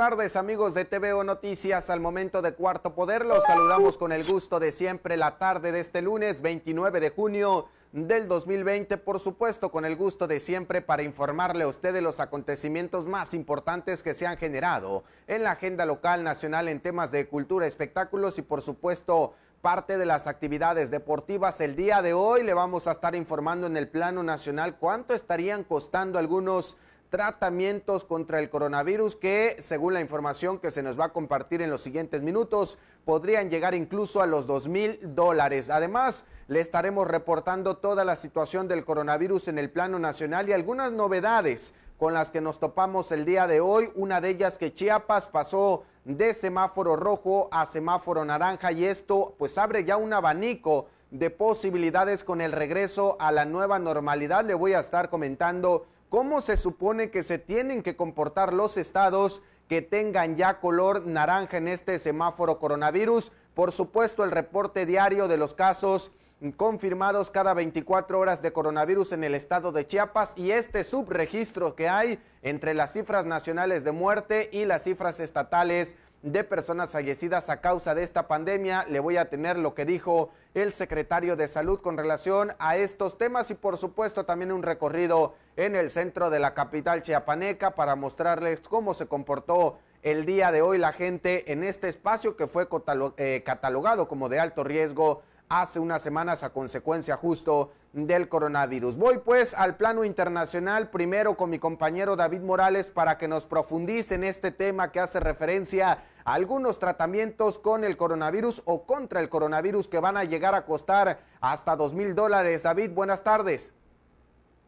tardes amigos de TVO Noticias. Al momento de Cuarto Poder los saludamos con el gusto de siempre la tarde de este lunes 29 de junio del 2020. Por supuesto con el gusto de siempre para informarle a usted de los acontecimientos más importantes que se han generado en la agenda local, nacional en temas de cultura, espectáculos y por supuesto parte de las actividades deportivas. El día de hoy le vamos a estar informando en el plano nacional cuánto estarían costando algunos tratamientos contra el coronavirus que, según la información que se nos va a compartir en los siguientes minutos, podrían llegar incluso a los dos mil dólares. Además, le estaremos reportando toda la situación del coronavirus en el plano nacional y algunas novedades con las que nos topamos el día de hoy. Una de ellas que Chiapas pasó de semáforo rojo a semáforo naranja y esto pues abre ya un abanico de posibilidades con el regreso a la nueva normalidad. Le voy a estar comentando cómo se supone que se tienen que comportar los estados que tengan ya color naranja en este semáforo coronavirus. Por supuesto, el reporte diario de los casos confirmados cada 24 horas de coronavirus en el estado de Chiapas y este subregistro que hay entre las cifras nacionales de muerte y las cifras estatales de personas fallecidas a causa de esta pandemia. Le voy a tener lo que dijo el secretario de salud con relación a estos temas y por supuesto también un recorrido en el centro de la capital chiapaneca para mostrarles cómo se comportó el día de hoy la gente en este espacio que fue eh, catalogado como de alto riesgo hace unas semanas a consecuencia justo del coronavirus. Voy pues al plano internacional, primero con mi compañero David Morales para que nos profundice en este tema que hace referencia a algunos tratamientos con el coronavirus o contra el coronavirus que van a llegar a costar hasta dos mil dólares. David, buenas tardes.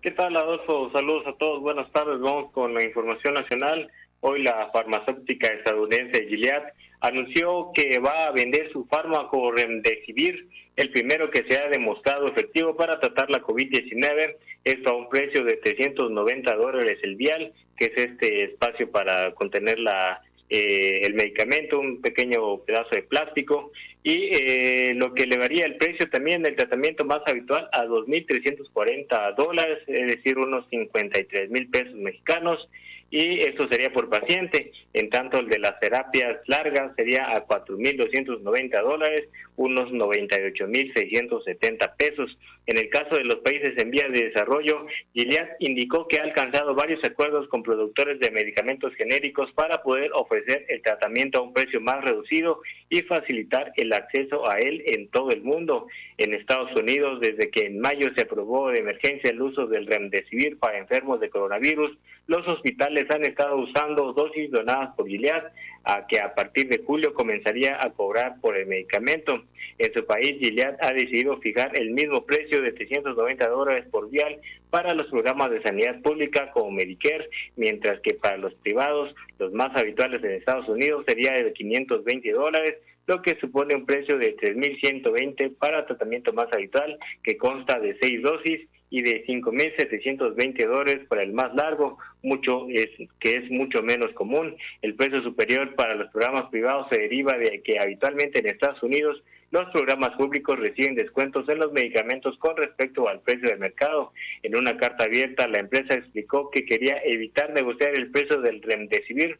¿Qué tal, Adolfo? Saludos a todos. Buenas tardes. Vamos con la información nacional. Hoy la farmacéutica estadounidense Gilead anunció que va a vender su fármaco Remdesivir el primero que se ha demostrado efectivo para tratar la COVID-19, esto a un precio de 390 dólares el vial, que es este espacio para contener la, eh, el medicamento, un pequeño pedazo de plástico, y eh, lo que elevaría el precio también del tratamiento más habitual a 2.340 dólares, es decir, unos 53 mil pesos mexicanos, y esto sería por paciente. En tanto, el de las terapias largas sería a 4.290 dólares, unos 98.670 pesos. En el caso de los países en vías de desarrollo, Gilead indicó que ha alcanzado varios acuerdos con productores de medicamentos genéricos para poder ofrecer el tratamiento a un precio más reducido y facilitar el acceso a él en todo el mundo. En Estados Unidos, desde que en mayo se aprobó de emergencia el uso del remdesivir para enfermos de coronavirus, los hospitales han estado usando dosis donadas por Gilead, a que a partir de julio comenzaría a cobrar por el medicamento. En su país, Gilead ha decidido fijar el mismo precio de 390 dólares por vial para los programas de sanidad pública como Medicare, mientras que para los privados, los más habituales en Estados Unidos, sería de 520 dólares, lo que supone un precio de 3.120 para tratamiento más habitual, que consta de seis dosis y de 5.720 dólares para el más largo, mucho es que es mucho menos común. El precio superior para los programas privados se deriva de que habitualmente en Estados Unidos los programas públicos reciben descuentos en los medicamentos con respecto al precio del mercado. En una carta abierta, la empresa explicó que quería evitar negociar el precio del remdesivir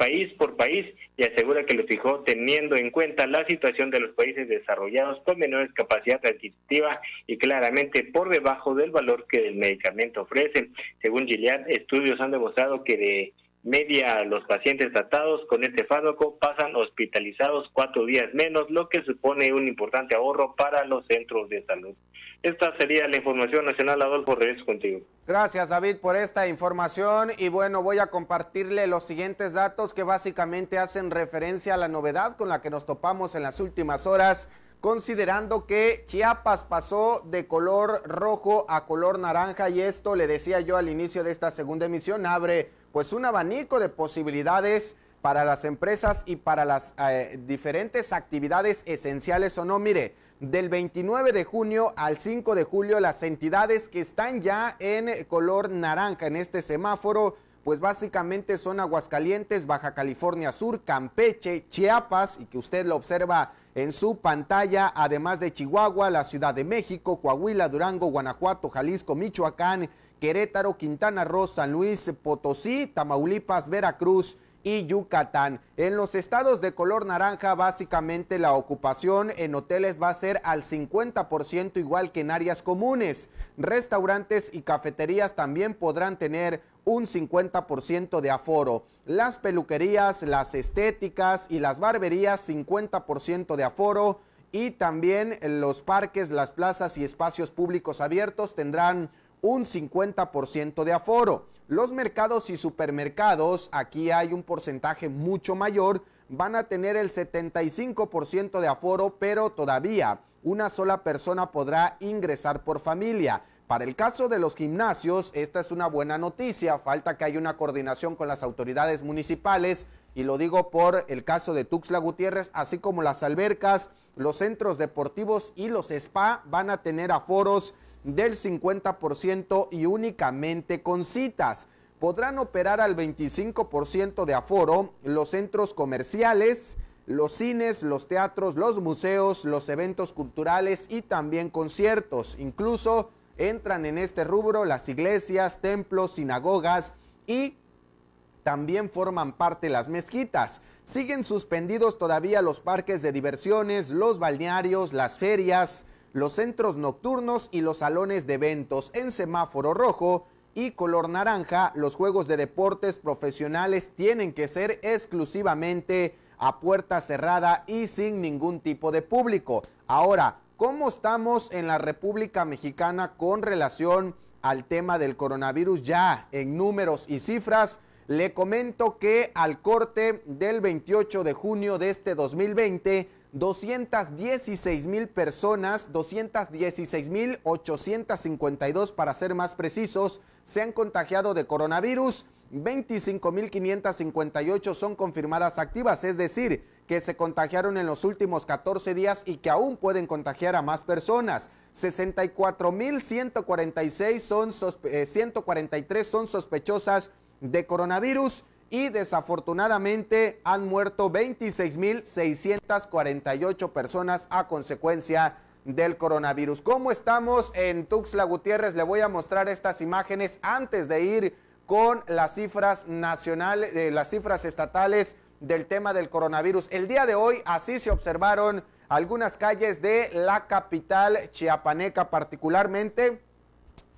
país por país y asegura que lo fijó teniendo en cuenta la situación de los países desarrollados con menores capacidad adquisitiva y claramente por debajo del valor que el medicamento ofrece. Según Gilead, estudios han demostrado que de media los pacientes tratados con este fármaco pasan hospitalizados cuatro días menos, lo que supone un importante ahorro para los centros de salud. Esta sería la información nacional. Adolfo, regreso contigo. Gracias, David, por esta información. Y bueno, voy a compartirle los siguientes datos que básicamente hacen referencia a la novedad con la que nos topamos en las últimas horas, considerando que Chiapas pasó de color rojo a color naranja y esto, le decía yo al inicio de esta segunda emisión, abre pues un abanico de posibilidades para las empresas y para las eh, diferentes actividades esenciales o no. Mire, del 29 de junio al 5 de julio, las entidades que están ya en color naranja en este semáforo, pues básicamente son Aguascalientes, Baja California Sur, Campeche, Chiapas, y que usted lo observa en su pantalla, además de Chihuahua, la Ciudad de México, Coahuila, Durango, Guanajuato, Jalisco, Michoacán, Querétaro, Quintana Roo, San Luis, Potosí, Tamaulipas, Veracruz y Yucatán. En los estados de color naranja, básicamente la ocupación en hoteles va a ser al 50% igual que en áreas comunes. Restaurantes y cafeterías también podrán tener un 50% de aforo. Las peluquerías, las estéticas y las barberías 50% de aforo. Y también los parques, las plazas y espacios públicos abiertos tendrán un 50% de aforo. Los mercados y supermercados, aquí hay un porcentaje mucho mayor, van a tener el 75% de aforo, pero todavía una sola persona podrá ingresar por familia. Para el caso de los gimnasios, esta es una buena noticia, falta que haya una coordinación con las autoridades municipales y lo digo por el caso de Tuxtla Gutiérrez, así como las albercas, los centros deportivos y los spa van a tener aforos del 50% y únicamente con citas. Podrán operar al 25% de aforo los centros comerciales, los cines, los teatros, los museos, los eventos culturales y también conciertos. Incluso entran en este rubro las iglesias, templos, sinagogas y también forman parte las mezquitas. Siguen suspendidos todavía los parques de diversiones, los balnearios, las ferias, los centros nocturnos y los salones de eventos en semáforo rojo y color naranja. Los juegos de deportes profesionales tienen que ser exclusivamente a puerta cerrada y sin ningún tipo de público. Ahora, ¿cómo estamos en la República Mexicana con relación al tema del coronavirus ya en números y cifras? Le comento que al corte del 28 de junio de este 2020, 216 mil personas, 216 mil 852 para ser más precisos, se han contagiado de coronavirus. 25.558 son confirmadas activas, es decir, que se contagiaron en los últimos 14 días y que aún pueden contagiar a más personas. 64.146 son 143 eh, son sospechosas de coronavirus y desafortunadamente han muerto 26.648 personas a consecuencia del coronavirus. ¿Cómo estamos en Tuxtla Gutiérrez? Le voy a mostrar estas imágenes antes de ir con las cifras nacionales, eh, las cifras estatales del tema del coronavirus. El día de hoy así se observaron algunas calles de la capital chiapaneca particularmente.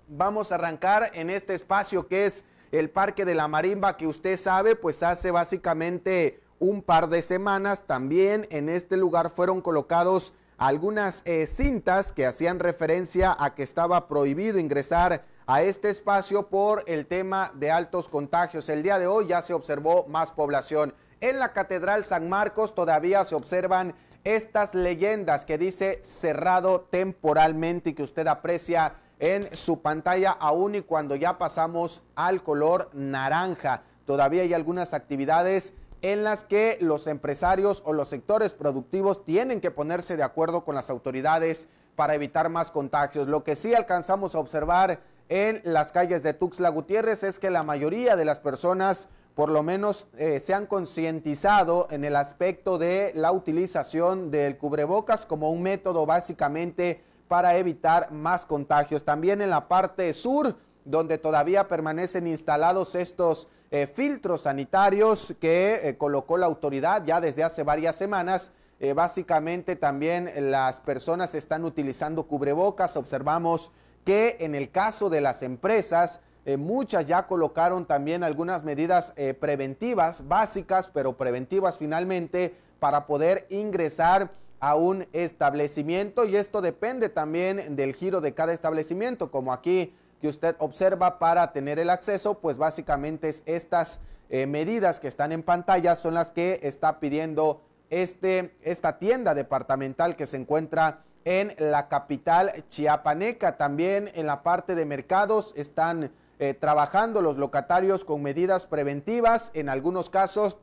Vamos a arrancar en este espacio que es el Parque de la Marimba, que usted sabe, pues hace básicamente un par de semanas también en este lugar fueron colocados algunas eh, cintas que hacían referencia a que estaba prohibido ingresar a este espacio por el tema de altos contagios. El día de hoy ya se observó más población. En la Catedral San Marcos todavía se observan estas leyendas que dice cerrado temporalmente y que usted aprecia en su pantalla, aún y cuando ya pasamos al color naranja. Todavía hay algunas actividades en las que los empresarios o los sectores productivos tienen que ponerse de acuerdo con las autoridades para evitar más contagios. Lo que sí alcanzamos a observar en las calles de Tuxtla Gutiérrez es que la mayoría de las personas por lo menos eh, se han concientizado en el aspecto de la utilización del cubrebocas como un método básicamente para evitar más contagios. También en la parte sur, donde todavía permanecen instalados estos eh, filtros sanitarios que eh, colocó la autoridad ya desde hace varias semanas. Eh, básicamente también las personas están utilizando cubrebocas. Observamos que en el caso de las empresas, muchas ya colocaron también algunas medidas preventivas, básicas, pero preventivas finalmente, para poder ingresar a un establecimiento y esto depende también del giro de cada establecimiento, como aquí que usted observa para tener el acceso, pues básicamente es estas eh, medidas que están en pantalla son las que está pidiendo este, esta tienda departamental que se encuentra en la capital chiapaneca. También en la parte de mercados están eh, trabajando los locatarios con medidas preventivas. En algunos casos,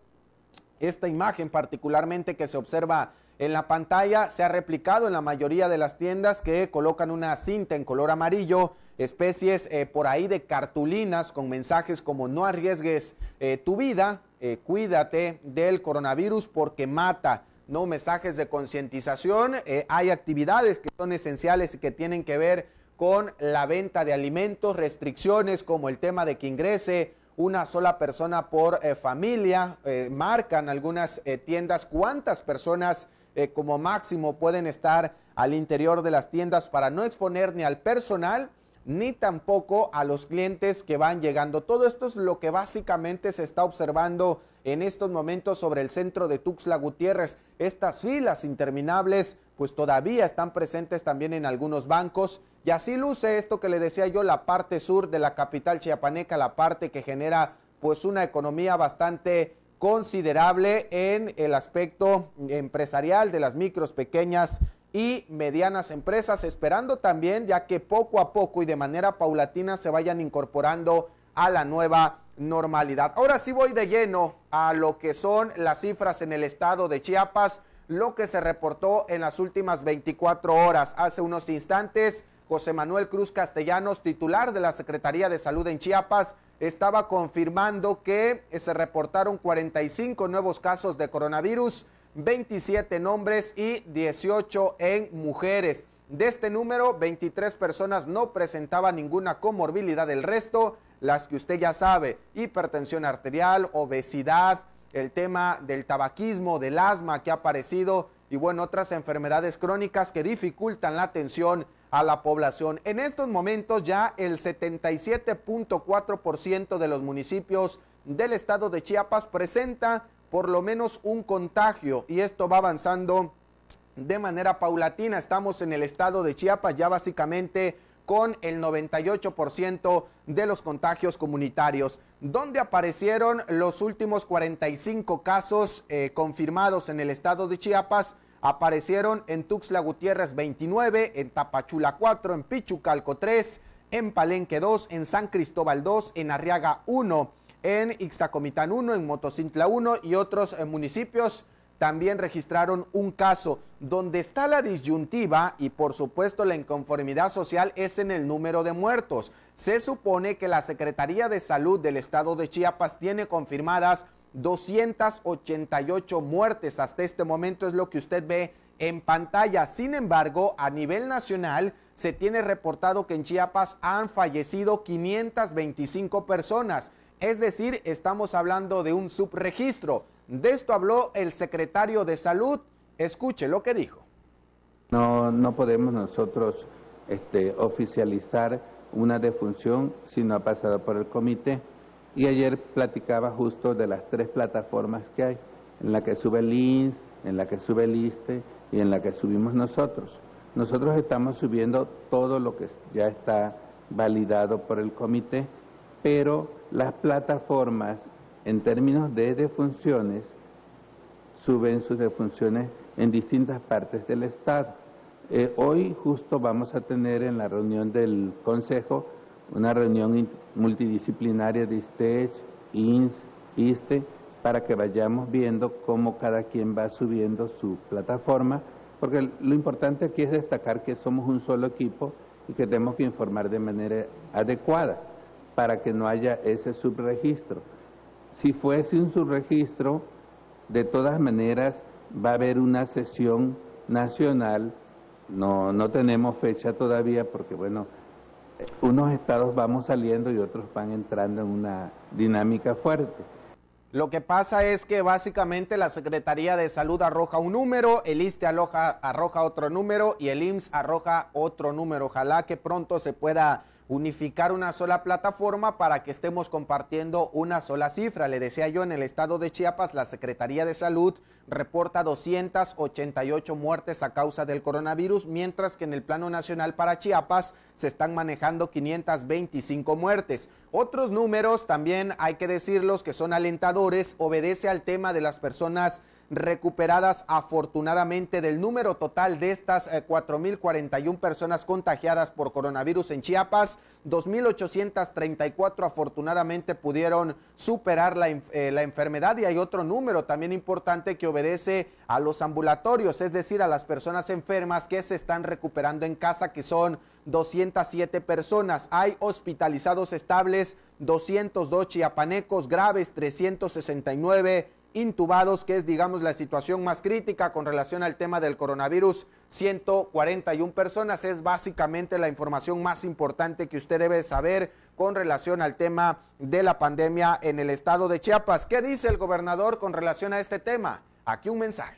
esta imagen particularmente que se observa en la pantalla se ha replicado en la mayoría de las tiendas que colocan una cinta en color amarillo, especies eh, por ahí de cartulinas con mensajes como no arriesgues eh, tu vida, eh, cuídate del coronavirus porque mata. No mensajes de concientización, hay actividades que son esenciales y que tienen que ver con la venta de alimentos, restricciones como el tema de que ingrese una sola persona por familia. Marcan algunas tiendas cuántas personas como máximo pueden estar al interior de las tiendas para no exponer ni al personal ni tampoco a los clientes que van llegando. Todo esto es lo que básicamente se está observando en estos momentos sobre el centro de Tuxtla Gutiérrez. Estas filas interminables pues todavía están presentes también en algunos bancos y así luce esto que le decía yo, la parte sur de la capital chiapaneca, la parte que genera pues una economía bastante considerable en el aspecto empresarial de las micros, pequeñas y medianas empresas, esperando también ya que poco a poco y de manera paulatina se vayan incorporando a la nueva normalidad. Ahora sí voy de lleno a lo que son las cifras en el estado de Chiapas, lo que se reportó en las últimas 24 horas. Hace unos instantes, José Manuel Cruz Castellanos, titular de la Secretaría de Salud en Chiapas, estaba confirmando que se reportaron 45 nuevos casos de coronavirus 27 en hombres y 18 en mujeres. De este número, 23 personas no presentaban ninguna comorbilidad. El resto, las que usted ya sabe, hipertensión arterial, obesidad, el tema del tabaquismo, del asma que ha aparecido y bueno, otras enfermedades crónicas que dificultan la atención a la población. En estos momentos ya el 77.4% de los municipios del estado de Chiapas presenta por lo menos un contagio y esto va avanzando de manera paulatina. Estamos en el estado de Chiapas ya básicamente con el 98% de los contagios comunitarios, donde aparecieron los últimos 45 casos eh, confirmados en el estado de Chiapas. Aparecieron en Tuxtla Gutiérrez 29, en Tapachula 4, en Pichucalco 3, en Palenque 2, en San Cristóbal 2, en Arriaga 1 en Ixtacomitán 1, en Motocintla 1 y otros eh, municipios también registraron un caso. Donde está la disyuntiva y por supuesto la inconformidad social es en el número de muertos. Se supone que la Secretaría de Salud del Estado de Chiapas tiene confirmadas 288 muertes. Hasta este momento es lo que usted ve en pantalla. Sin embargo, a nivel nacional se tiene reportado que en Chiapas han fallecido 525 personas. Es decir, estamos hablando de un subregistro. De esto habló el secretario de Salud. Escuche lo que dijo. No, no podemos nosotros este, oficializar una defunción si no ha pasado por el comité. Y ayer platicaba justo de las tres plataformas que hay, en la que sube el INS, en la que sube el ISTE y en la que subimos nosotros. Nosotros estamos subiendo todo lo que ya está validado por el comité pero las plataformas en términos de defunciones suben sus defunciones en distintas partes del Estado. Eh, hoy justo vamos a tener en la reunión del Consejo una reunión multidisciplinaria de ISTECH, INS, ISTE, para que vayamos viendo cómo cada quien va subiendo su plataforma, porque lo importante aquí es destacar que somos un solo equipo y que tenemos que informar de manera adecuada para que no haya ese subregistro. Si fuese un subregistro, de todas maneras va a haber una sesión nacional, no, no tenemos fecha todavía porque bueno, unos estados vamos saliendo y otros van entrando en una dinámica fuerte. Lo que pasa es que básicamente la Secretaría de Salud arroja un número, el ISTE arroja otro número y el IMSS arroja otro número. Ojalá que pronto se pueda unificar una sola plataforma para que estemos compartiendo una sola cifra. Le decía yo, en el estado de Chiapas, la Secretaría de Salud reporta 288 muertes a causa del coronavirus, mientras que en el plano nacional para Chiapas se están manejando 525 muertes. Otros números, también hay que decirlos, que son alentadores, obedece al tema de las personas recuperadas afortunadamente del número total de estas 4.041 eh, personas contagiadas por coronavirus en Chiapas. 2.834 afortunadamente pudieron superar la, eh, la enfermedad y hay otro número también importante que obedece a los ambulatorios, es decir, a las personas enfermas que se están recuperando en casa, que son 207 personas. Hay hospitalizados estables 202 chiapanecos, graves 369 intubados, que es, digamos, la situación más crítica con relación al tema del coronavirus. 141 personas es básicamente la información más importante que usted debe saber con relación al tema de la pandemia en el estado de Chiapas. ¿Qué dice el gobernador con relación a este tema? Aquí un mensaje.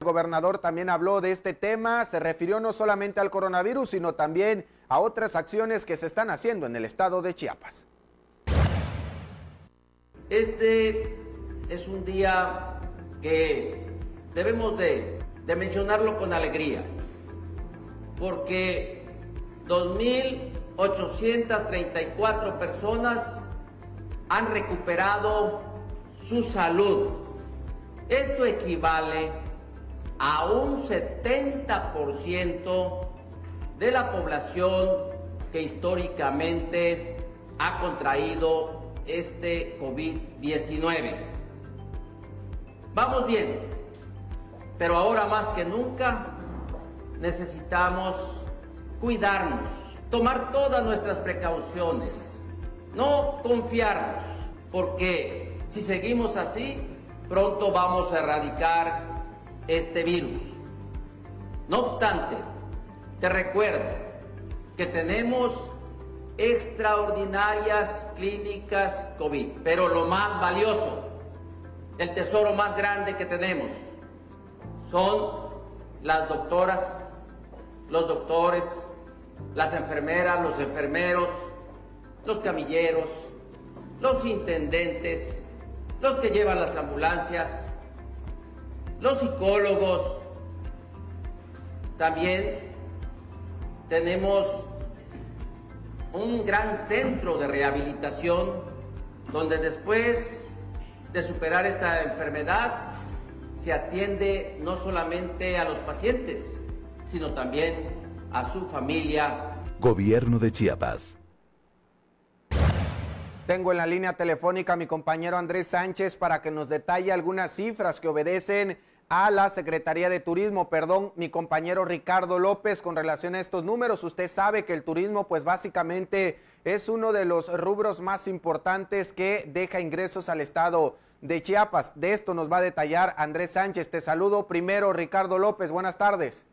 El gobernador también habló de este tema, se refirió no solamente al coronavirus, sino también a otras acciones que se están haciendo en el estado de Chiapas. Este es un día que debemos de, mencionarlo con alegría, porque 2.834 personas han recuperado su salud. Esto equivale a un 70% de la población que históricamente ha contraído este COVID-19. Vamos bien, pero ahora más que nunca necesitamos cuidarnos, tomar todas nuestras precauciones, no confiarnos, porque si seguimos así, pronto vamos a erradicar este virus. No obstante, te recuerdo que tenemos extraordinarias clínicas COVID, pero lo más valioso, el tesoro más grande que tenemos, son las doctoras, los doctores, las enfermeras, los enfermeros, los camilleros, los intendentes, los que llevan las ambulancias, los psicólogos. También tenemos un gran centro de rehabilitación donde después de superar esta enfermedad se atiende no solamente a los pacientes, sino también a su familia. Gobierno de Chiapas. Tengo en la línea telefónica a mi compañero Andrés Sánchez para que nos detalle algunas cifras que obedecen a la Secretaría de Turismo, perdón, mi compañero Ricardo López con relación a estos números. Usted sabe que el turismo pues básicamente es uno de los rubros más importantes que deja ingresos al estado de Chiapas. De esto nos va a detallar Andrés Sánchez. Te saludo primero, Ricardo López. Buenas tardes.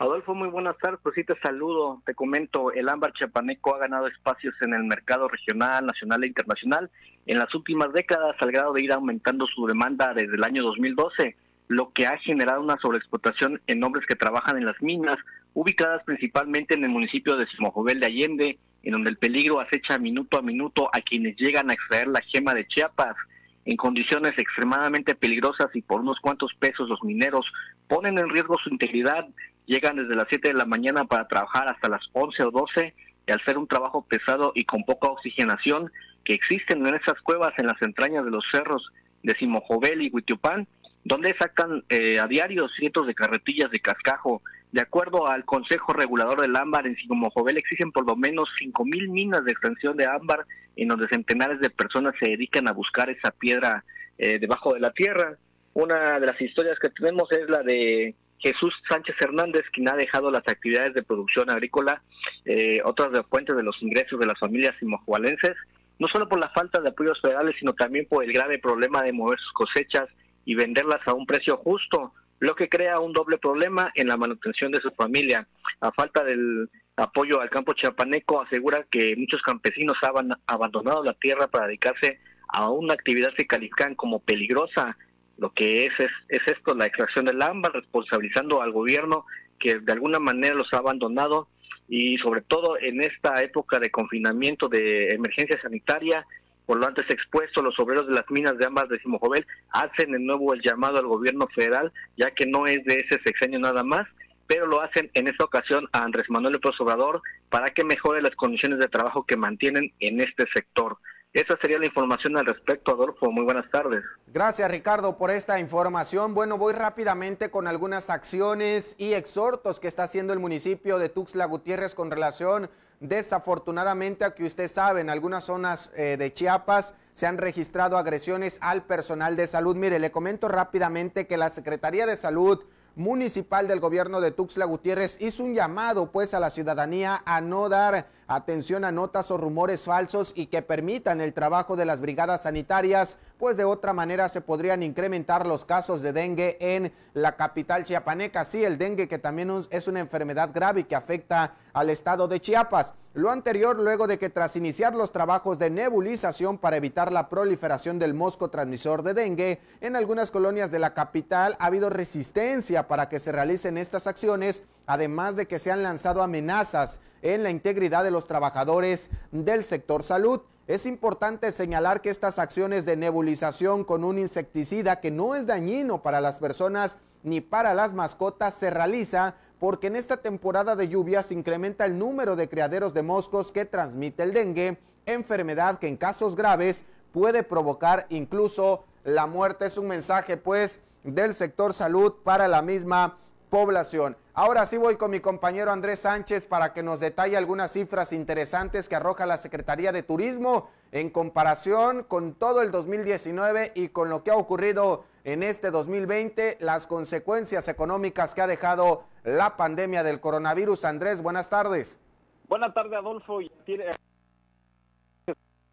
Adolfo, muy buenas tardes. Pues sí, te saludo. Te comento, el ámbar chapaneco ha ganado espacios en el mercado regional, nacional e internacional en las últimas décadas al grado de ir aumentando su demanda desde el año 2012, lo que ha generado una sobreexplotación en hombres que trabajan en las minas, ubicadas principalmente en el municipio de Simojovel de Allende, en donde el peligro acecha minuto a minuto a quienes llegan a extraer la gema de Chiapas en condiciones extremadamente peligrosas y por unos cuantos pesos los mineros ponen en riesgo su integridad llegan desde las 7 de la mañana para trabajar hasta las 11 o 12 y al ser un trabajo pesado y con poca oxigenación que existen en esas cuevas en las entrañas de los cerros de Simojovel y Huitiupán, donde sacan eh, a diario cientos de carretillas de cascajo. De acuerdo al Consejo Regulador del Ámbar, en Simojovel existen por lo menos 5.000 minas de extensión de ámbar en donde centenares de personas se dedican a buscar esa piedra eh, debajo de la tierra. Una de las historias que tenemos es la de Jesús Sánchez Hernández, quien ha dejado las actividades de producción agrícola, eh, otras de fuentes de los ingresos de las familias simojualenses, no solo por la falta de apoyos federales, sino también por el grave problema de mover sus cosechas y venderlas a un precio justo, lo que crea un doble problema en la manutención de su familia. A falta del apoyo al campo chiapaneco, asegura que muchos campesinos han abandonado la tierra para dedicarse a una actividad que califican como peligrosa lo que es, es, esto, la extracción del ámbar, responsabilizando al gobierno que de alguna manera los ha abandonado y sobre todo en esta época de confinamiento de emergencia sanitaria, por lo antes expuesto, los obreros de las minas de ámbar de Simojovel hacen de nuevo el llamado al gobierno federal, ya que no es de ese sexenio nada más, pero lo hacen en esta ocasión a Andrés Manuel López Obrador para que mejore las condiciones de trabajo que mantienen en este sector. Esa sería la información al respecto, Adolfo. Muy buenas tardes. Gracias, Ricardo, por esta información. Bueno, voy rápidamente con algunas acciones y exhortos que está haciendo el municipio de Tuxtla Gutiérrez con relación, desafortunadamente, a que usted sabe, en algunas zonas eh, de Chiapas se han registrado agresiones al personal de salud. Mire, le comento rápidamente que la Secretaría de Salud municipal del gobierno de Tuxtla Gutiérrez hizo un llamado pues a la ciudadanía a no dar atención a notas o rumores falsos y que permitan el trabajo de las brigadas sanitarias, pues de otra manera se podrían incrementar los casos de dengue en la capital chiapaneca. Sí, el dengue que también es una enfermedad grave que afecta al estado de Chiapas. Lo anterior luego de que tras iniciar los trabajos de nebulización para evitar la proliferación del mosco transmisor de dengue, en algunas colonias de la capital ha habido resistencia para que se realicen estas acciones, además de que se han lanzado amenazas en la integridad de los trabajadores del sector salud. Es importante señalar que estas acciones de nebulización con un insecticida que no es dañino para las personas ni para las mascotas se realiza porque en esta temporada de lluvias incrementa el número de criaderos de moscos que transmite el dengue, enfermedad que en casos graves puede provocar incluso la muerte. Es un mensaje pues del sector salud para la misma población. Ahora sí voy con mi compañero Andrés Sánchez para que nos detalle algunas cifras interesantes que arroja la Secretaría de Turismo en comparación con todo el 2019 y con lo que ha ocurrido en este 2020, las consecuencias económicas que ha dejado la pandemia del coronavirus. Andrés, buenas tardes. Buenas tardes, Adolfo.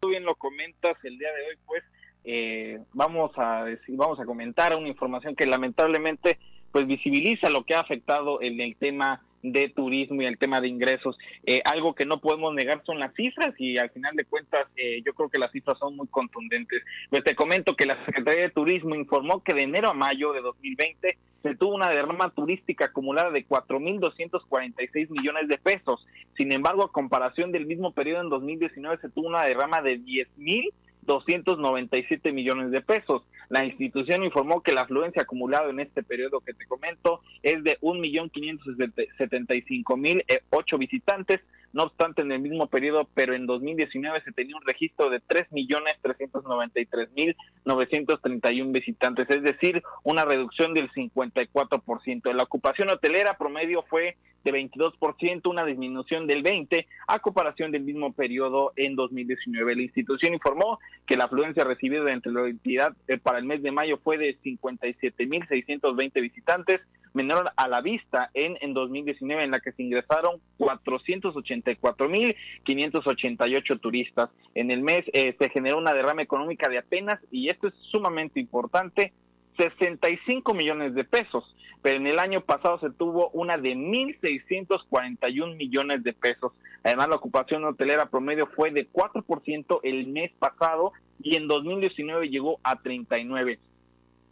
Tú bien lo comentas el día de hoy, pues eh, vamos a vamos a comentar una información que lamentablemente pues visibiliza lo que ha afectado en el tema de turismo y el tema de ingresos. Eh, algo que no podemos negar son las cifras y al final de cuentas eh, yo creo que las cifras son muy contundentes. Pues te comento que la Secretaría de Turismo informó que de enero a mayo de 2020 se tuvo una derrama turística acumulada de 4.246 millones de pesos. Sin embargo, a comparación del mismo periodo en 2019 se tuvo una derrama de 10.000 297 millones de pesos. La institución informó que la afluencia acumulada en este periodo que te comento es de 1.575.008 visitantes, no obstante, en el mismo periodo, pero en 2019 se tenía un registro de 3.393.931 visitantes, es decir, una reducción del 54%. La ocupación hotelera promedio fue de 22%, una disminución del 20% a comparación del mismo periodo en 2019. La institución informó que la afluencia recibida entre la entidad eh, para el mes de mayo fue de 57.620 visitantes, menor a la vista en, en 2019, en la que se ingresaron 484.588 turistas. En el mes eh, se generó una derrama económica de apenas, y esto es sumamente importante, 65 millones de pesos, pero en el año pasado se tuvo una de 1.641 millones de pesos. Además, la ocupación hotelera promedio fue de 4% el mes pasado y en 2019 llegó a 39.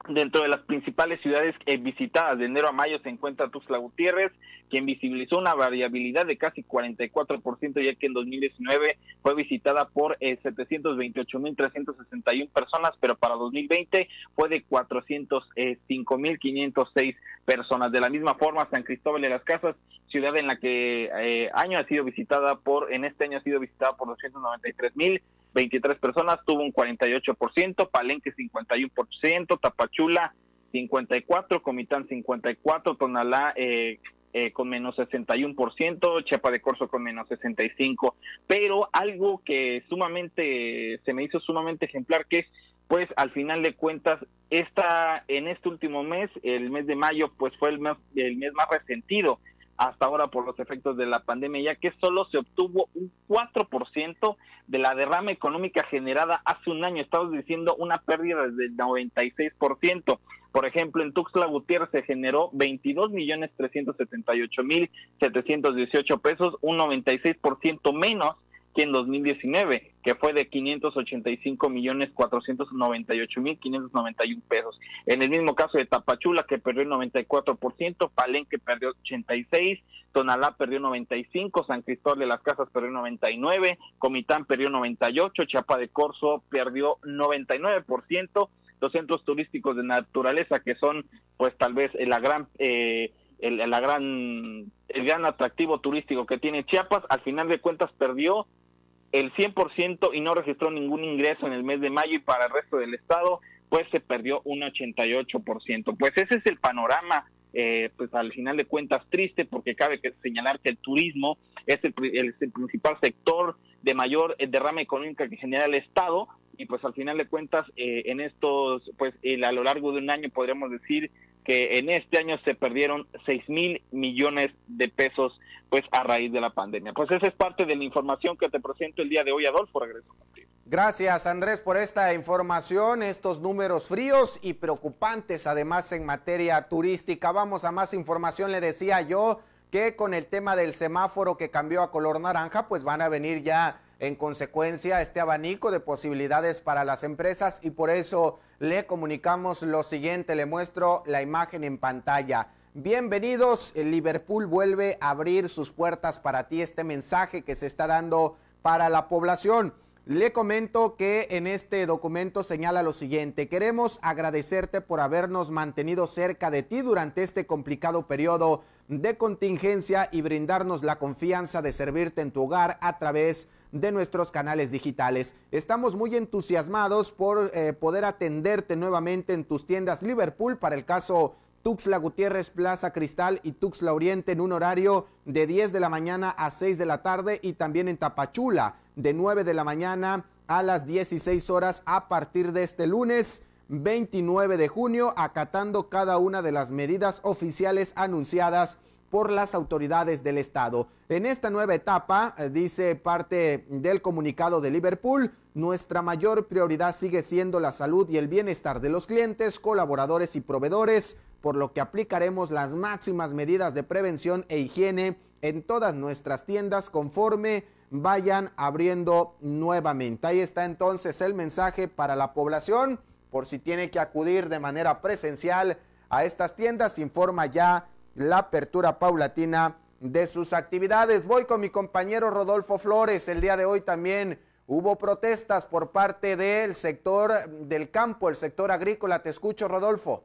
Dentro de las principales ciudades eh, visitadas de enero a mayo se encuentra Tuxtla Gutiérrez, quien visibilizó una variabilidad de casi 44%, ya que en 2019 fue visitada por eh, 728.361 personas, pero para 2020 fue de 405.506 eh, personas. De la misma forma, San Cristóbal de las Casas, ciudad en la que eh, año ha sido visitada por, en este año ha sido visitada por 293.000 23 personas, tuvo un 48%, Palenque 51%, Tapachula 54, Comitán 54, Tonalá eh, eh, con menos 61%, Chiapa de Corzo con menos 65%, pero algo que sumamente se me hizo sumamente ejemplar que es pues al final de cuentas esta en este último mes, el mes de mayo, pues fue el mes, el mes más resentido hasta ahora por los efectos de la pandemia, ya que solo se obtuvo un 4% de la derrama económica generada hace un año. Estamos diciendo una pérdida del 96%. Por ejemplo, en Tuxtla Gutiérrez se generó 22 millones 378 mil 718 pesos, un 96% menos que en 2019, que fue de 585 millones 498 mil 591 pesos. En el mismo caso de Tapachula, que perdió el 94%, Palenque perdió 86, Tonalá perdió 95, San Cristóbal de las Casas perdió 99, Comitán perdió 98, Chiapa de Corzo perdió 99%, los centros turísticos de naturaleza que son pues tal vez la gran eh, el, la gran el gran atractivo turístico que tiene Chiapas, al final de cuentas perdió el 100% y no registró ningún ingreso en el mes de mayo y para el resto del estado pues se perdió un 88%. Pues ese es el panorama, eh, pues al final de cuentas triste porque cabe señalar que el turismo es el, el principal sector de mayor eh, derrama económica que genera el estado y pues al final de cuentas eh, en estos pues a lo largo de un año podríamos decir que en este año se perdieron 6 mil millones de pesos pues a raíz de la pandemia. Pues esa es parte de la información que te presento el día de hoy, Adolfo. Regreso contigo. Gracias Andrés por esta información, estos números fríos y preocupantes además en materia turística. Vamos a más información, le decía yo que con el tema del semáforo que cambió a color naranja, pues van a venir ya en consecuencia este abanico de posibilidades para las empresas y por eso le comunicamos lo siguiente, le muestro la imagen en pantalla. Bienvenidos, el Liverpool vuelve a abrir sus puertas para ti, este mensaje que se está dando para la población. Le comento que en este documento señala lo siguiente, queremos agradecerte por habernos mantenido cerca de ti durante este complicado periodo de contingencia y brindarnos la confianza de servirte en tu hogar a través de nuestros canales digitales. Estamos muy entusiasmados por eh, poder atenderte nuevamente en tus tiendas Liverpool para el caso Tuxla Gutiérrez, Plaza Cristal y Tuxla Oriente en un horario de 10 de la mañana a 6 de la tarde y también en Tapachula de 9 de la mañana a las 16 horas a partir de este lunes 29 de junio, acatando cada una de las medidas oficiales anunciadas por las autoridades del Estado. En esta nueva etapa, eh, dice parte del comunicado de Liverpool, nuestra mayor prioridad sigue siendo la salud y el bienestar de los clientes, colaboradores y proveedores, por lo que aplicaremos las máximas medidas de prevención e higiene en todas nuestras tiendas conforme vayan abriendo nuevamente. Ahí está entonces el mensaje para la población, por si tiene que acudir de manera presencial a estas tiendas, informa ya la apertura paulatina de sus actividades. Voy con mi compañero Rodolfo Flores. El día de hoy también hubo protestas por parte del sector del campo, el sector agrícola. Te escucho, Rodolfo.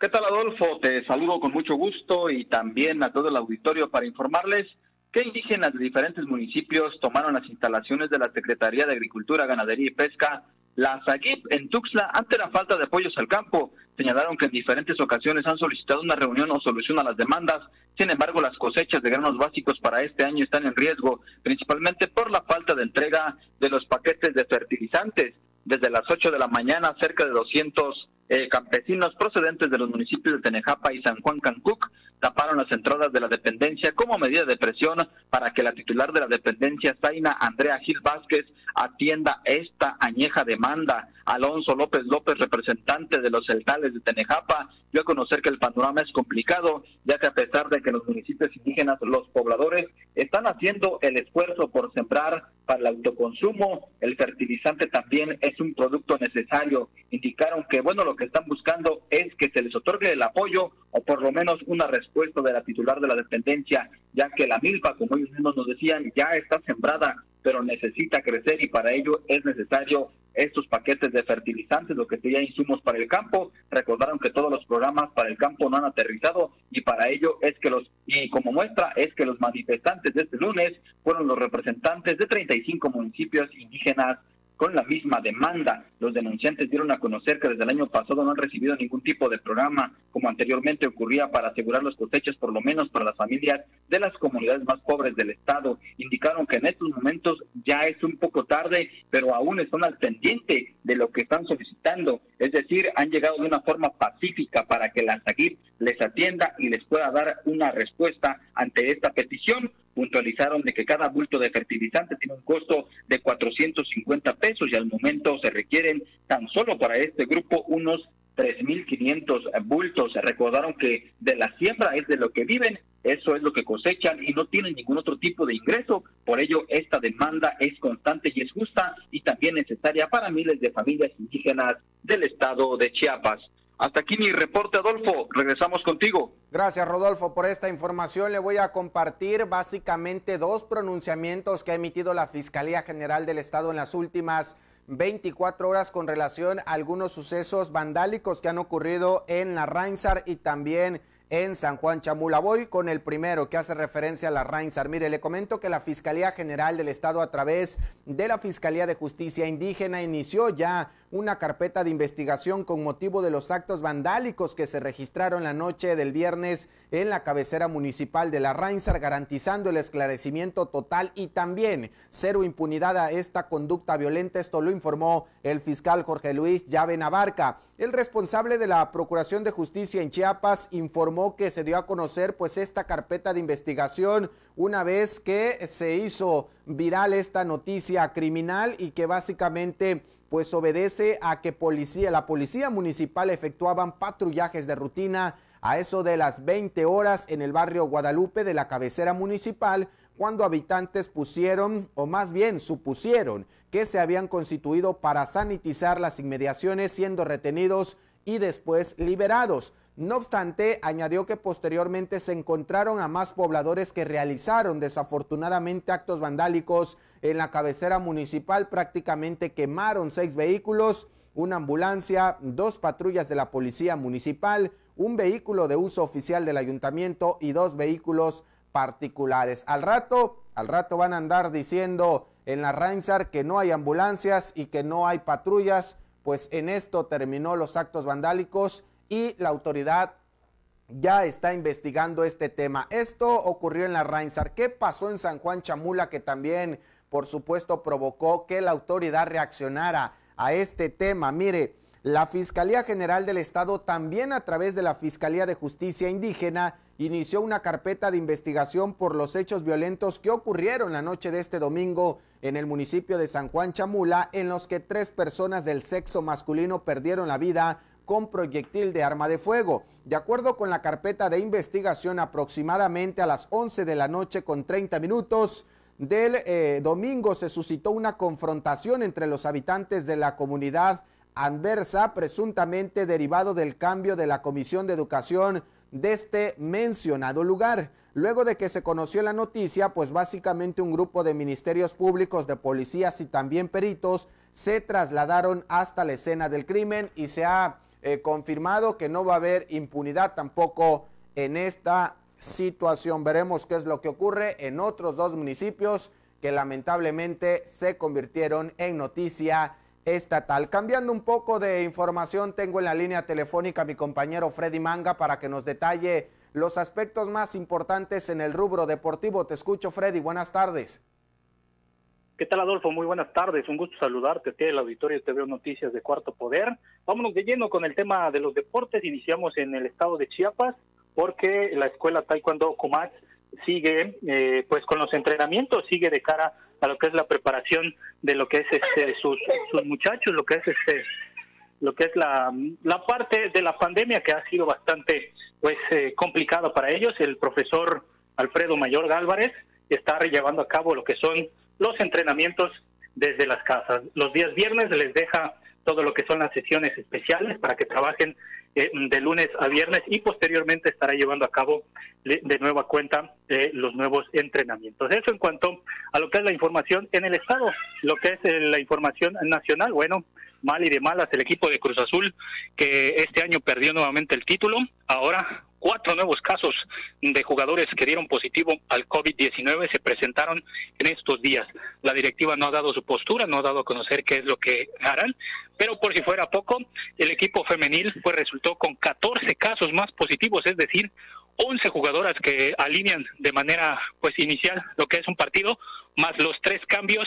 ¿Qué tal, Adolfo? Te saludo con mucho gusto y también a todo el auditorio para informarles que indígenas de diferentes municipios tomaron las instalaciones de la Secretaría de Agricultura, Ganadería y Pesca, la SAGIP, en Tuxtla, ante la falta de apoyos al campo. Señalaron que en diferentes ocasiones han solicitado una reunión o solución a las demandas. Sin embargo, las cosechas de granos básicos para este año están en riesgo, principalmente por la falta de entrega de los paquetes de fertilizantes. Desde las 8 de la mañana, cerca de 200 eh, campesinos procedentes de los municipios de Tenejapa y San Juan Cancuc taparon las entradas de la dependencia como medida de presión para que la titular de la dependencia, Zaina Andrea Gil Vázquez, atienda esta añeja demanda. Alonso López López, representante de los celtales de Tenejapa, dio a conocer que el panorama es complicado, ya que a pesar de que los municipios indígenas, los pobladores, están haciendo el esfuerzo por sembrar para el autoconsumo, el fertilizante también es un producto necesario. Indicaron que, bueno, lo que están buscando es que se les otorgue el apoyo o por lo menos una respuesta de la titular de la dependencia, ya que la milpa, como ellos mismos nos decían, ya está sembrada pero necesita crecer y para ello es necesario estos paquetes de fertilizantes, lo que sería insumos para el campo. Recordaron que todos los programas para el campo no han aterrizado y para ello es que los, y como muestra, es que los manifestantes de este lunes fueron los representantes de 35 municipios indígenas con la misma demanda. Los denunciantes dieron a conocer que desde el año pasado no han recibido ningún tipo de programa, como anteriormente ocurría para asegurar las cosechas, por lo menos para las familias de las comunidades más pobres del Estado. Indicaron que en estos momentos ya es un poco tarde, pero aún están al pendiente de lo que están solicitando. Es decir, han llegado de una forma pacífica para que la SAGIP les atienda y les pueda dar una respuesta ante esta petición puntualizaron de que cada bulto de fertilizante tiene un costo de 450 pesos y al momento se requieren tan solo para este grupo unos 3.500 bultos. Recordaron que de la siembra es de lo que viven, eso es lo que cosechan y no tienen ningún otro tipo de ingreso. Por ello, esta demanda es constante y es justa y también necesaria para miles de familias indígenas del estado de Chiapas. Hasta aquí mi reporte, Adolfo. Regresamos contigo. Gracias, Rodolfo, por esta información. Le voy a compartir básicamente dos pronunciamientos que ha emitido la Fiscalía General del Estado en las últimas 24 horas con relación a algunos sucesos vandálicos que han ocurrido en la Reinsar y también en San Juan Chamula. Voy con el primero que hace referencia a la Reinsar. Mire, le comento que la Fiscalía General del Estado a través de la Fiscalía de Justicia Indígena inició ya una carpeta de investigación con motivo de los actos vandálicos que se registraron la noche del viernes en la cabecera municipal de la Reinsar, garantizando el esclarecimiento total y también cero impunidad a esta conducta violenta. Esto lo informó el fiscal Jorge Luis Llave Navarca. El responsable de la Procuración de Justicia en Chiapas informó que se dio a conocer pues esta carpeta de investigación una vez que se hizo viral esta noticia criminal y que básicamente pues obedece a que policía, la policía municipal efectuaban patrullajes de rutina a eso de las 20 horas en el barrio Guadalupe de la cabecera municipal, cuando habitantes pusieron, o más bien supusieron, que se habían constituido para sanitizar las inmediaciones siendo retenidos y después liberados. No obstante, añadió que posteriormente se encontraron a más pobladores que realizaron desafortunadamente actos vandálicos en la cabecera municipal. Prácticamente quemaron seis vehículos, una ambulancia, dos patrullas de la policía municipal, un vehículo de uso oficial del ayuntamiento y dos vehículos particulares. Al rato, al rato van a andar diciendo en la Reinsar que no hay ambulancias y que no hay patrullas, pues en esto terminó los actos vandálicos y la autoridad ya está investigando este tema. Esto ocurrió en la Reinsar. ¿Qué pasó en San Juan Chamula que también, por supuesto, provocó que la autoridad reaccionara a este tema? Mire, la Fiscalía General del Estado también a través de la Fiscalía de Justicia Indígena inició una carpeta de investigación por los hechos violentos que ocurrieron la noche de este domingo en el municipio de San Juan Chamula, en los que tres personas del sexo masculino perdieron la vida con proyectil de arma de fuego. De acuerdo con la carpeta de investigación, aproximadamente a las 11 de la noche con 30 minutos del eh, domingo se suscitó una confrontación entre los habitantes de la comunidad adversa, presuntamente derivado del cambio de la Comisión de Educación de este mencionado lugar. Luego de que se conoció la noticia, pues básicamente un grupo de ministerios públicos, de policías y también peritos se trasladaron hasta la escena del crimen y se ha eh, confirmado que no va a haber impunidad tampoco en esta situación. Veremos qué es lo que ocurre en otros dos municipios que lamentablemente se convirtieron en noticia estatal. Cambiando un poco de información, tengo en la línea telefónica a mi compañero Freddy Manga para que nos detalle los aspectos más importantes en el rubro deportivo. Te escucho, Freddy. Buenas tardes. ¿Qué tal, Adolfo? Muy buenas tardes. Un gusto saludarte aquí el auditorio de TV Noticias de Cuarto Poder. Vámonos de lleno con el tema de los deportes. Iniciamos en el estado de Chiapas porque la escuela Taekwondo Kumats sigue eh, pues con los entrenamientos, sigue de cara a lo que es la preparación de lo que es este, sus, muchachos, lo que es este lo que es la, la parte de la pandemia que ha sido bastante pues eh, complicada para ellos. El profesor Alfredo Mayor Álvarez está llevando a cabo lo que son los entrenamientos desde las casas. Los días viernes les deja todo lo que son las sesiones especiales para que trabajen eh, de lunes a viernes y posteriormente estará llevando a cabo de nueva cuenta eh, los nuevos entrenamientos. Eso en cuanto a lo que es la información en el Estado, lo que es eh, la información nacional, bueno, mal y de malas el equipo de Cruz Azul que este año perdió nuevamente el título, ahora cuatro nuevos casos de jugadores que dieron positivo al COVID-19 se presentaron en estos días. La directiva no ha dado su postura, no ha dado a conocer qué es lo que harán, pero por si fuera poco, el equipo femenil pues resultó con 14 casos más positivos, es decir, 11 jugadoras que alinean de manera pues inicial lo que es un partido, más los tres cambios.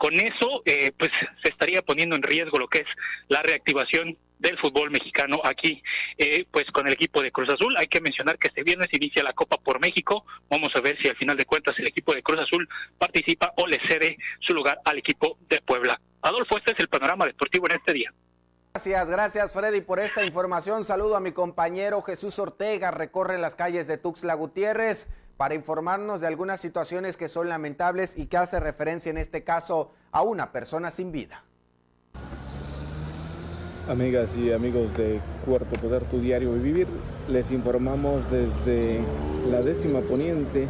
Con eso eh, pues se estaría poniendo en riesgo lo que es la reactivación del fútbol mexicano aquí, eh, pues con el equipo de Cruz Azul. Hay que mencionar que este viernes inicia la Copa por México. Vamos a ver si al final de cuentas el equipo de Cruz Azul participa o le cede su lugar al equipo de Puebla. Adolfo, este es el panorama deportivo en este día. Gracias, gracias Freddy por esta información. Saludo a mi compañero Jesús Ortega, recorre las calles de Tuxtla Gutiérrez para informarnos de algunas situaciones que son lamentables y que hace referencia en este caso a una persona sin vida. Amigas y amigos de Cuarto Poder, tu diario y vivir, les informamos desde la décima poniente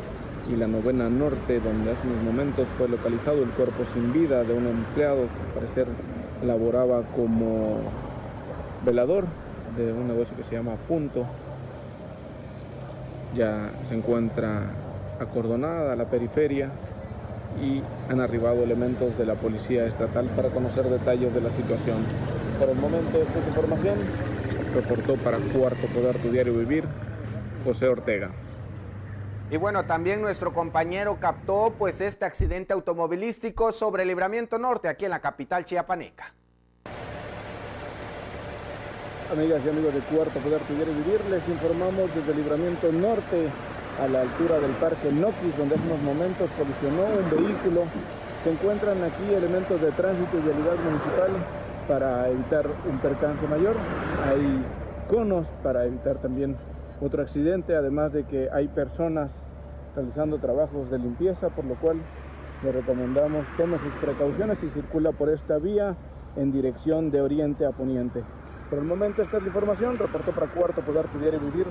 y la novena norte, donde hace unos momentos fue localizado el cuerpo sin vida de un empleado que al parecer laboraba como velador de un negocio que se llama Punto. Ya se encuentra acordonada la periferia y han arribado elementos de la policía estatal para conocer detalles de la situación. Por el momento, esta es información. Reportó para Cuarto Poder Tu Diario Vivir, José Ortega. Y bueno, también nuestro compañero captó pues este accidente automovilístico sobre el Libramiento Norte aquí en la capital chiapaneca. Amigas y amigos de Cuarto Poder Tu Diario Vivir, les informamos desde el Libramiento Norte a la altura del Parque Noquis, donde hace unos momentos colisionó un vehículo. Se encuentran aquí elementos de tránsito y vialidad municipal para evitar un percance mayor. Hay conos para evitar también otro accidente, además de que hay personas realizando trabajos de limpieza, por lo cual le recomendamos tome sus precauciones y circula por esta vía en dirección de oriente a poniente. Por el momento esta es la información, reportó para Cuarto Poder Pudiera Vivir,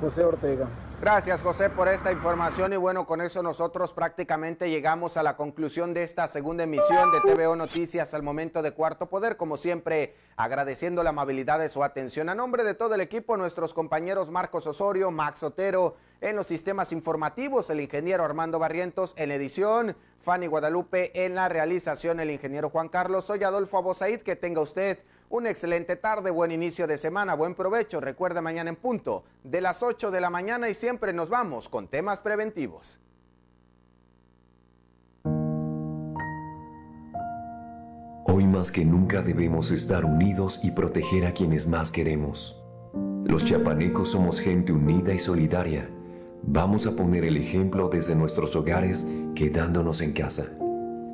José Ortega. Gracias José por esta información y bueno, con eso nosotros prácticamente llegamos a la conclusión de esta segunda emisión de TVO Noticias al momento de Cuarto Poder. Como siempre, agradeciendo la amabilidad de su atención. A nombre de todo el equipo, nuestros compañeros Marcos Osorio, Max Otero en los sistemas informativos, el ingeniero Armando Barrientos en edición, Fanny Guadalupe en la realización, el ingeniero Juan Carlos. Soy Adolfo Abosaid, que tenga usted una excelente tarde, buen inicio de semana, buen provecho. Recuerda mañana en punto de las 8 de la mañana y siempre nos vamos con temas preventivos. Hoy más que nunca debemos estar unidos y proteger a quienes más queremos. Los chapanecos somos gente unida y solidaria. Vamos a poner el ejemplo desde nuestros hogares quedándonos en casa.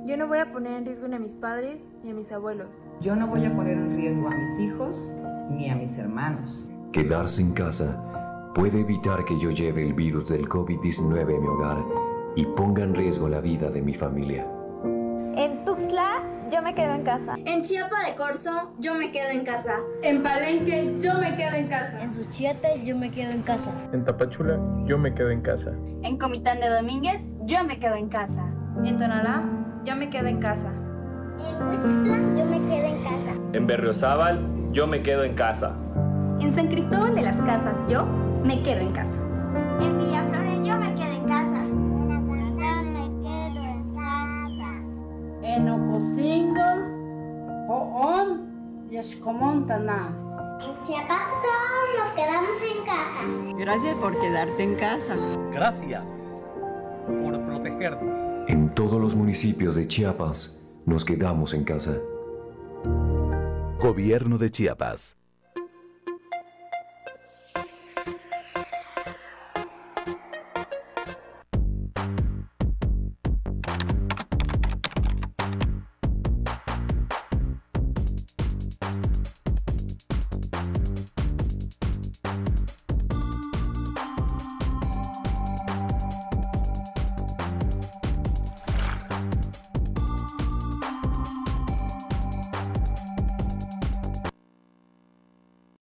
Yo no voy a poner en riesgo ni a mis padres ni a mis abuelos. Yo no voy a poner en riesgo a mis hijos ni a mis hermanos. Quedarse en casa puede evitar que yo lleve el virus del COVID-19 a mi hogar y ponga en riesgo la vida de mi familia. En Tuxtla, yo me quedo en casa. En Chiapa de Corzo, yo me quedo en casa. En Palenque, yo me quedo en casa. En Suchiate, yo me quedo en casa. En Tapachula, yo me quedo en casa. En Comitán de Domínguez, yo me quedo en casa. En Tonalá, yo me quedo en casa. En Huixtla, yo me quedo en casa. En Berriozábal, yo me quedo en casa. En San Cristóbal de las Casas, yo me quedo en casa. En Villaflores, yo me quedo en casa. Joón y Escomontana. En Chiapas, todos nos quedamos en casa. Gracias por quedarte en casa. Gracias por protegernos. En todos los municipios de Chiapas nos quedamos en casa. Gobierno de Chiapas.